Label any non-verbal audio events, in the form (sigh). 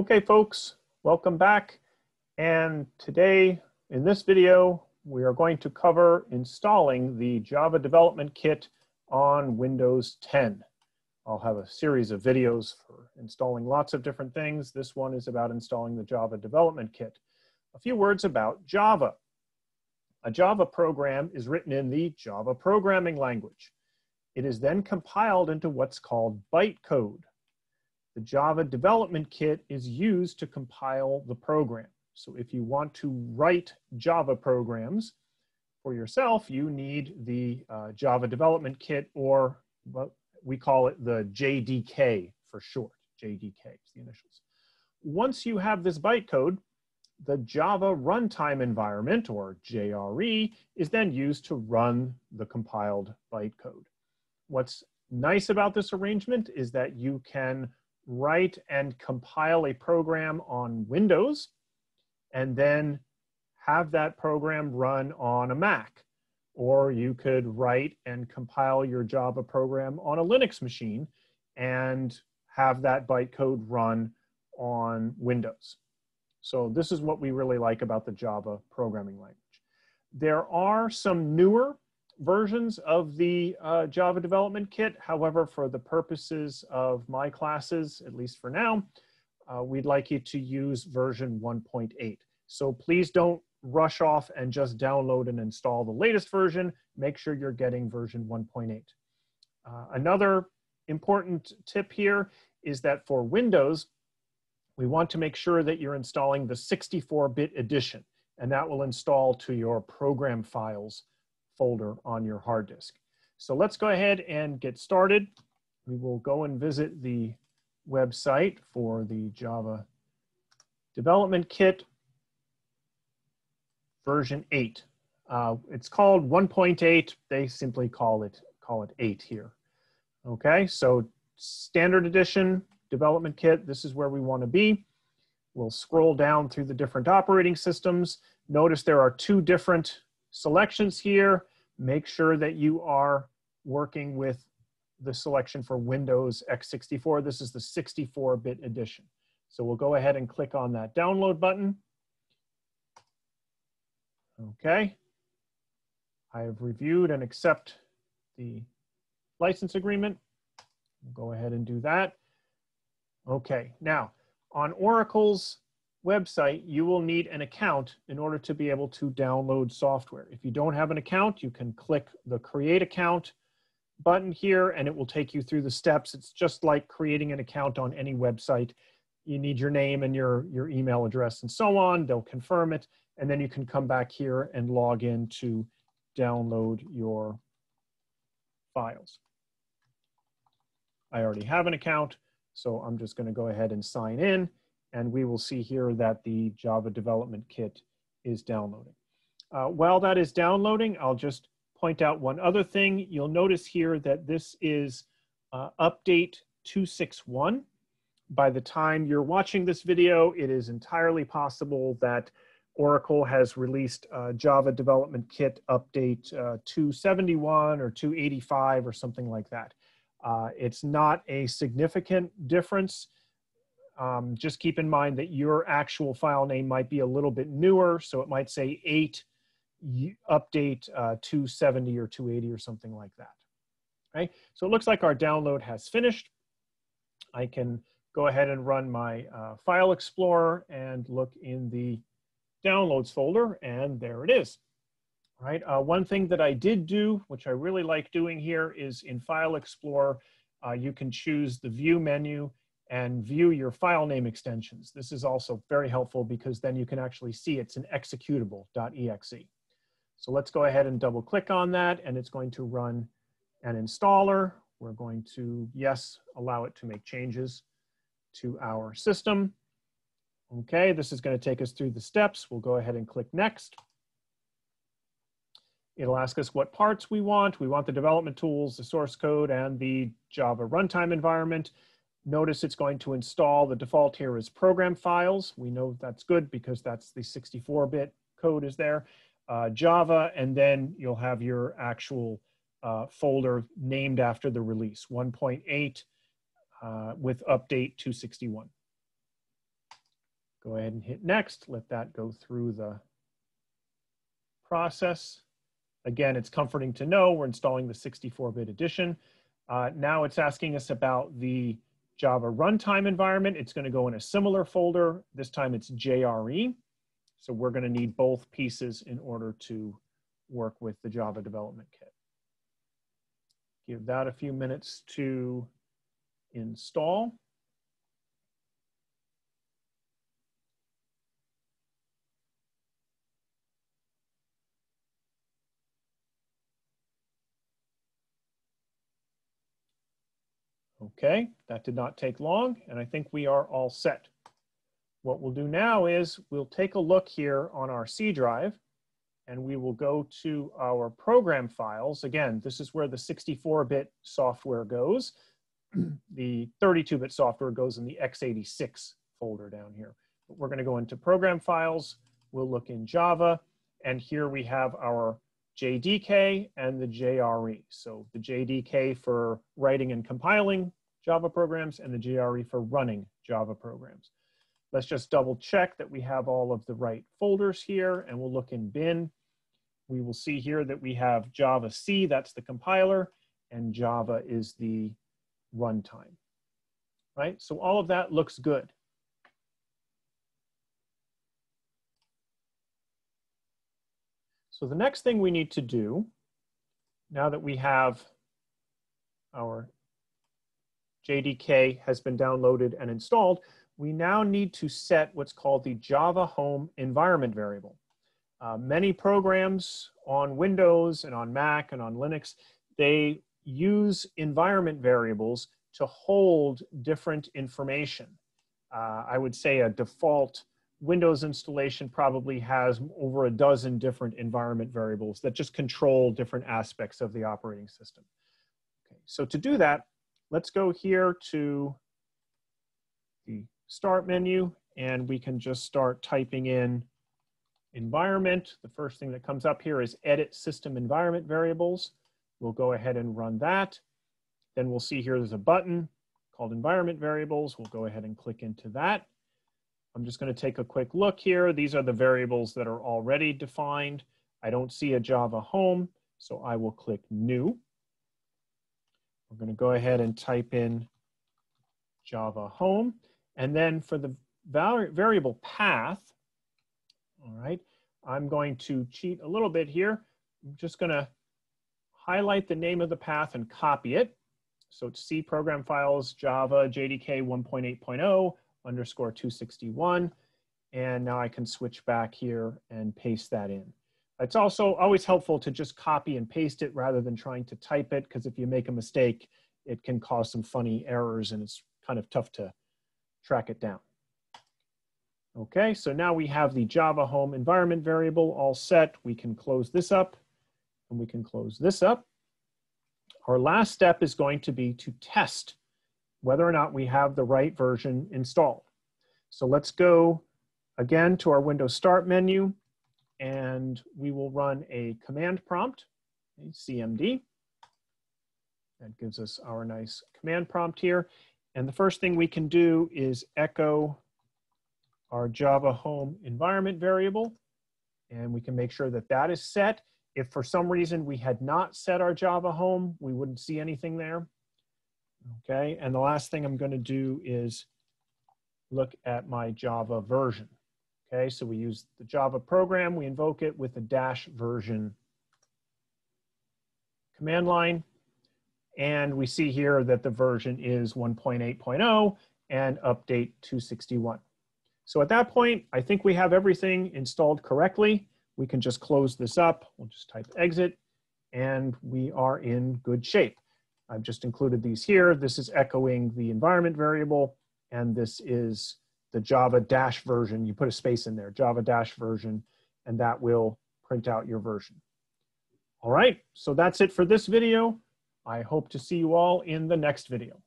Okay, folks, welcome back. And today, in this video, we are going to cover installing the Java Development Kit on Windows 10. I'll have a series of videos for installing lots of different things. This one is about installing the Java Development Kit. A few words about Java. A Java program is written in the Java programming language. It is then compiled into what's called bytecode. The Java Development Kit is used to compile the program. So if you want to write Java programs for yourself, you need the uh, Java Development Kit or we call it the JDK for short. JDK is the initials. Once you have this bytecode, the Java Runtime Environment, or JRE, is then used to run the compiled bytecode. What's nice about this arrangement is that you can write and compile a program on Windows and then have that program run on a Mac. Or you could write and compile your Java program on a Linux machine and have that bytecode run on Windows. So this is what we really like about the Java programming language. There are some newer versions of the uh, Java Development Kit. However, for the purposes of my classes, at least for now, uh, we'd like you to use version 1.8. So please don't rush off and just download and install the latest version. Make sure you're getting version 1.8. Uh, another important tip here is that for Windows, we want to make sure that you're installing the 64-bit edition, and that will install to your program files folder on your hard disk. So let's go ahead and get started. We will go and visit the website for the Java Development Kit version 8. Uh, it's called 1.8. They simply call it call it 8 here. Okay, so standard edition development kit. This is where we want to be. We'll scroll down through the different operating systems. Notice there are two different selections here. Make sure that you are working with the selection for Windows x64. This is the 64-bit edition. So we'll go ahead and click on that download button. Okay. I have reviewed and accept the license agreement. We'll go ahead and do that. Okay, now on Oracle's website, you will need an account in order to be able to download software. If you don't have an account, you can click the create account button here and it will take you through the steps. It's just like creating an account on any website. You need your name and your, your email address and so on. They'll confirm it. And then you can come back here and log in to download your files. I already have an account. So I'm just going to go ahead and sign in and we will see here that the Java Development Kit is downloading. Uh, while that is downloading, I'll just point out one other thing. You'll notice here that this is uh, update 261. By the time you're watching this video, it is entirely possible that Oracle has released Java Development Kit update uh, 271 or 285 or something like that. Uh, it's not a significant difference. Um, just keep in mind that your actual file name might be a little bit newer, so it might say 8 update uh, 270 or 280 or something like that. Okay, so it looks like our download has finished. I can go ahead and run my uh, File Explorer and look in the Downloads folder, and there it is right? Uh, one thing that I did do, which I really like doing here, is in File Explorer, uh, you can choose the View menu and view your file name extensions. This is also very helpful because then you can actually see it's an executable.exe. So let's go ahead and double click on that and it's going to run an installer. We're going to, yes, allow it to make changes to our system. Okay, this is going to take us through the steps. We'll go ahead and click next. It'll ask us what parts we want. We want the development tools, the source code, and the Java runtime environment. Notice it's going to install, the default here is program files. We know that's good because that's the 64-bit code is there. Uh, Java, and then you'll have your actual uh, folder named after the release, 1.8 uh, with update 261. Go ahead and hit next, let that go through the process. Again, it's comforting to know we're installing the 64-bit edition. Uh, now it's asking us about the Java runtime environment. It's going to go in a similar folder. This time it's JRE. So we're going to need both pieces in order to work with the Java development kit. Give that a few minutes to install. Okay, that did not take long, and I think we are all set. What we'll do now is we'll take a look here on our C drive, and we will go to our program files. Again, this is where the 64-bit software goes. (clears throat) the 32-bit software goes in the x86 folder down here. But we're gonna go into program files, we'll look in Java, and here we have our JDK and the JRE. So the JDK for writing and compiling Java programs and the JRE for running Java programs. Let's just double check that we have all of the right folders here and we'll look in bin. We will see here that we have Java C, that's the compiler, and Java is the runtime, right? So all of that looks good. So the next thing we need to do, now that we have our JDK has been downloaded and installed, we now need to set what's called the Java Home environment variable. Uh, many programs on Windows and on Mac and on Linux, they use environment variables to hold different information. Uh, I would say a default Windows installation probably has over a dozen different environment variables that just control different aspects of the operating system. Okay, so to do that, let's go here to the start menu and we can just start typing in environment. The first thing that comes up here is edit system environment variables. We'll go ahead and run that. Then we'll see here there's a button called environment variables. We'll go ahead and click into that. I'm just going to take a quick look here. These are the variables that are already defined. I don't see a Java home, so I will click new. We're going to go ahead and type in Java home. And then for the variable path, all right, I'm going to cheat a little bit here. I'm just going to highlight the name of the path and copy it. So it's C program files, Java, JDK 1.8.0, underscore 261. And now I can switch back here and paste that in. It's also always helpful to just copy and paste it rather than trying to type it, because if you make a mistake, it can cause some funny errors and it's kind of tough to track it down. Okay, so now we have the Java home environment variable all set. We can close this up and we can close this up. Our last step is going to be to test whether or not we have the right version installed. So let's go again to our Windows Start menu, and we will run a command prompt, a CMD. That gives us our nice command prompt here. And the first thing we can do is echo our Java home environment variable. And we can make sure that that is set. If for some reason we had not set our Java home, we wouldn't see anything there. Okay, and the last thing I'm going to do is look at my Java version. Okay, so we use the Java program, we invoke it with the dash version command line, and we see here that the version is 1.8.0 and update 261. So at that point, I think we have everything installed correctly. We can just close this up. We'll just type exit, and we are in good shape. I've just included these here. This is echoing the environment variable, and this is the Java dash version. You put a space in there, Java dash version, and that will print out your version. All right, so that's it for this video. I hope to see you all in the next video.